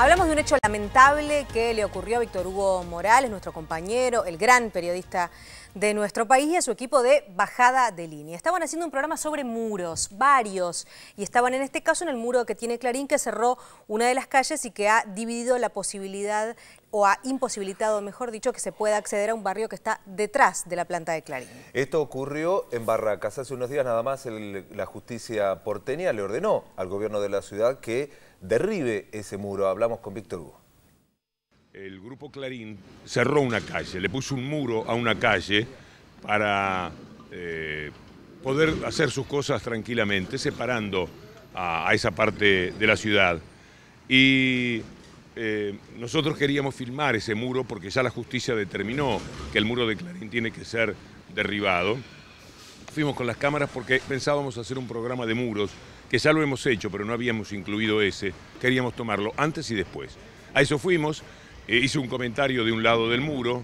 Hablamos de un hecho lamentable que le ocurrió a Víctor Hugo Morales, nuestro compañero, el gran periodista de nuestro país y a su equipo de bajada de línea. Estaban haciendo un programa sobre muros, varios, y estaban en este caso en el muro que tiene Clarín, que cerró una de las calles y que ha dividido la posibilidad, o ha imposibilitado, mejor dicho, que se pueda acceder a un barrio que está detrás de la planta de Clarín. Esto ocurrió en Barracas. Hace unos días nada más la justicia porteña le ordenó al gobierno de la ciudad que derribe ese muro. Hablamos con Víctor Hugo. El grupo Clarín cerró una calle, le puso un muro a una calle para eh, poder hacer sus cosas tranquilamente, separando a, esa parte de la ciudad. Y eh, nosotros queríamos filmar ese muro porque ya la justicia determinó que el muro de Clarín tiene que ser derribado. Fuimos con las cámaras porque pensábamos hacer un programa de muros, que ya lo hemos hecho, pero no habíamos incluido ese. Queríamos tomarlo antes y después. A eso fuimos, eh, hice un comentario de un lado del muro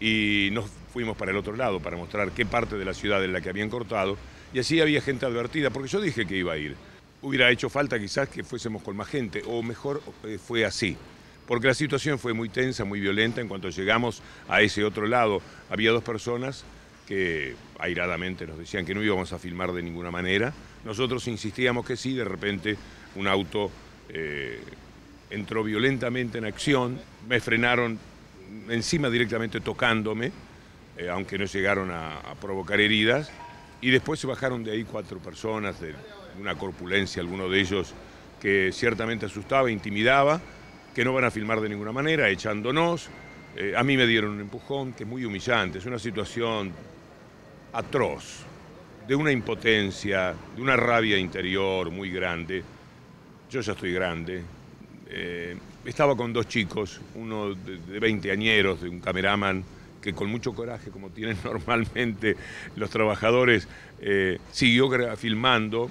y nos fuimos para el otro lado para mostrar qué parte de la ciudad en la que habían cortado. Y así había gente advertida, porque yo dije que iba a ir. Hubiera hecho falta quizás que fuésemos con más gente, o mejor eh, fue así porque la situación fue muy tensa, muy violenta. En cuanto llegamos a ese otro lado, había dos personas que airadamente nos decían que no íbamos a filmar de ninguna manera. Nosotros insistíamos que sí, de repente un auto eh, entró violentamente en acción, me frenaron encima directamente tocándome, eh, aunque no llegaron a, provocar heridas, y después se bajaron de ahí cuatro personas de una corpulencia, alguno de ellos que ciertamente asustaba, intimidaba, que no van a filmar de ninguna manera, echándonos. Eh, a mí me dieron un empujón que es muy humillante, es una situación atroz, de una impotencia, de una rabia interior muy grande. Yo ya estoy grande. Eh, estaba con dos chicos, uno de, 20 añeros, de un cameraman que con mucho coraje, como tienen normalmente los trabajadores, eh, siguió filmando.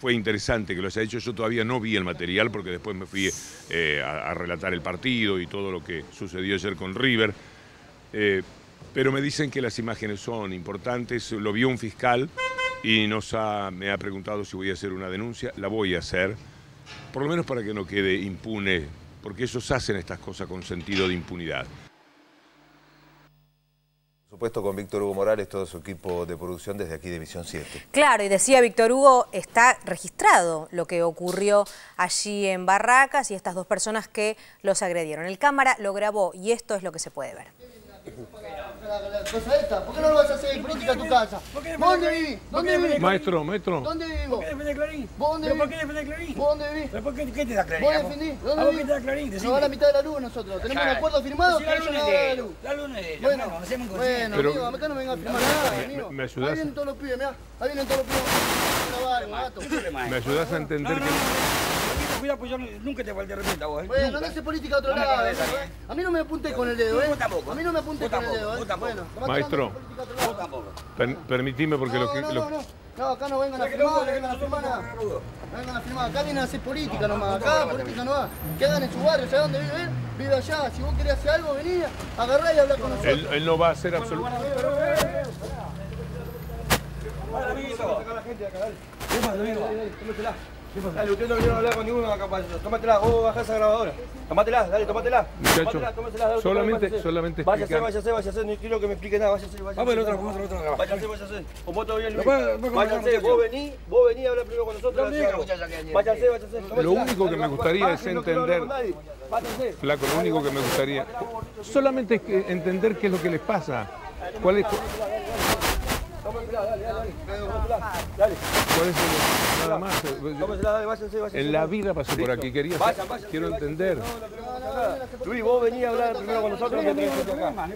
Fue interesante que lo haya hecho. Yo todavía no vi el material porque después me fui eh, a, relatar el partido y todo lo que sucedió ayer con River. pero me dicen que las imágenes son importantes. Lo vio un fiscal y nos me ha preguntado si voy a hacer una denuncia. La voy a hacer, por lo menos para que no quede impune, porque ellos hacen estas cosas con sentido de impunidad. Por supuesto con Víctor Hugo Morales, todo su equipo de producción desde aquí de Visión 7. Claro, y decía Víctor Hugo, está registrado lo que ocurrió allí en Barracas y estas dos personas que los agredieron. El cámara lo grabó y esto es lo que se puede ver la cosa esta? ¿Por qué no lo vas a hacer política en tu casa? ¿Dónde vivís? ¿Dónde vivís? Maestro, maestro. ¿Dónde vivís vos? ¿Por qué defendés Clarín? ¿Vos dónde vivís? ¿Por qué defendés Clarín? ¿Vos dónde vivís? ¿Por qué, qué te da Clarín? ¿Vos defendís? ¿Dónde ¿A vivís? qué te da Clarín? Nos va a la mitad de la luz nosotros. Tenemos un acuerdo firmado que la ellos nos a luz. La luna es. Bueno, Bueno, hacemos bueno, consciente. Pero- amigo, acá no venga a firmar nada, amigo. me ayudás? Ahí vienen todos los pibes, mirá. Ahí vienen todos los pibes. ¿Me ayudás a entender No, no, que... Cuidado, pues yo nunca te falté respeto a vos, ¿eh? Bueno, Nunca. no hace política a otro lado. eh. A mí no me apuntes con el dedo, ¿eh? Vos tampoco. A mí no me apuntes con el dedo, ¿eh? vos tampoco. Bueno, Maestro. tirando política a otro lado. Vos tampoco. Per- permitime porque lo que... No, lo- no, no, no, acá no vengan a firmar, no vengan a firmar nada. No vengan a firmar, acá vienen a hacer política nomás, acá política no va. Quedan en su barrio, ¿sabes dónde vive él? Vive allá, si vos querés hacer algo, vení, agarrá y habla con nosotros. Él, él no va a hacer absolutamente... ¿Qué pasa, amigo? Dale, ustedes no vinieron a hablar con ninguno acá para eso. Tómatela, vos bajás esa grabadora. Tómatela, dale, tómatela. Muchacho, Tómatela, tómatela, dale, solamente- váyase. solamente Váyase, explicar- váyase, váyase, no quiero que me explique nada, váyase, váyase. Vamos al otro, vamos al otro. Váyase, váyase. Con vos la Váyase, vos vení, vos vení a hablar primero con nosotros. No, váyase, Váyase, váyase. Lo único que me gustaría es entender-. Flaco, lo único que me gustaría... Solamente entender qué es lo que les pasa. ¿Cuál es, Tómatela, dale, dale, dale. Tómatela, Dale, cuál es el- nada más? dale, váyanse, váyanse. En la vida pasé por aquí, quería quiero entender. Luis, vos vení a hablar primero con nosotros que tenés acá.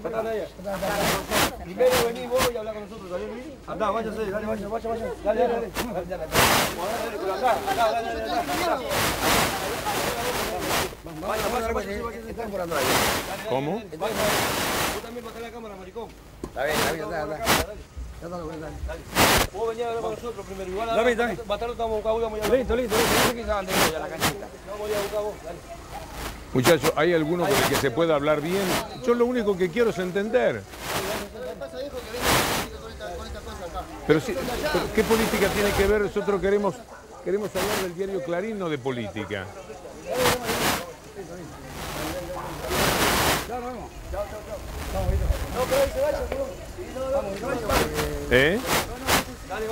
Primero vení vos y hablar con nosotros, ¿dale, Luis? Andá, váyase, dale, vaya, vaya, vaya. Dale, dale. Vaya, vaya, vaya, vaya. Están por andar ahí. ¿Cómo? Vos también bajá la cámara, maricón. Está bien, está bien, anda, anda. Ya dale, venía a hablar con nosotros primero. Igual dame, dame. Listo, listo, listo. A buscar vos, dale. Muchachos, ¿hay alguno con el que se pueda hablar bien? Yo lo único que quiero es entender. Pero, sí, ¿qué política tiene que ver? Nosotros queremos, queremos hablar del diario Clarín, no de política. Ya No, pero se vaya, ¿Eh? Dale,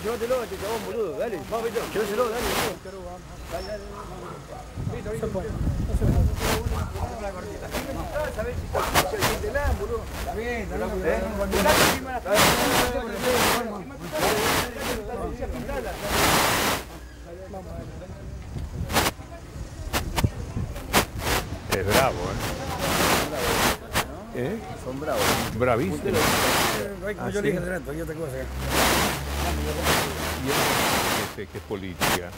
llévatelo chabón, boludo. Dale, vamos, Vito, lléveselo, dale. Es bravo, ¿eh? ¿Eh? Son bravos. Bravísimo. Yo le dije adelanto, y otra cosa. Y eso que es, que es política.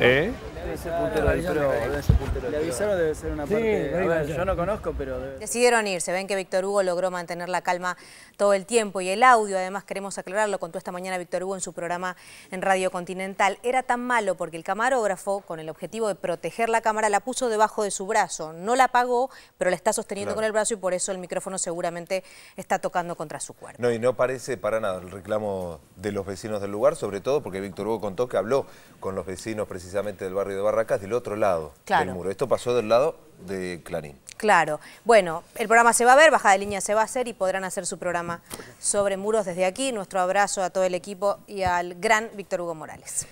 ¿Eh? Ese puntero del pro, puntero debe ser una parte. a ver, yo no conozco, pero debe- Decidieron irse. Ven que Víctor Hugo logró mantener la calma todo el tiempo y el audio, además queremos aclararlo, contó esta mañana Víctor Hugo en su programa en Radio Continental. Era tan malo porque el camarógrafo, con el objetivo de proteger la cámara, la puso debajo de su brazo. No la apagó, pero la está sosteniendo Claro. con el brazo y por eso el micrófono seguramente está tocando contra su cuerpo. No, y no parece para nada el reclamo de los vecinos del lugar, sobre todo porque Víctor Hugo contó que habló con los vecinos precisamente del barrio de Barracas del otro lado Claro. del muro. Esto pasó del lado de Clarín. Claro. Bueno, el programa se va a ver, Bajada de Línea se va a hacer y podrán hacer su programa sobre muros desde aquí. Nuestro abrazo a todo el equipo y al gran Víctor Hugo Morales.